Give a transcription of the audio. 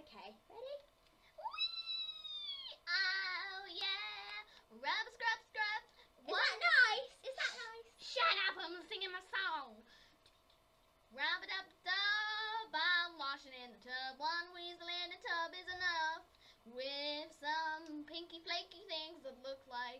Okay, ready? Whee! Oh, yeah! Rub, scrub, scrub! Is what? that nice? Is that nice? Shut up, I'm singing my song! Rub it up, dub! I'm washing in the tub. One weasel in the tub is enough. With some pinky flaky things that look like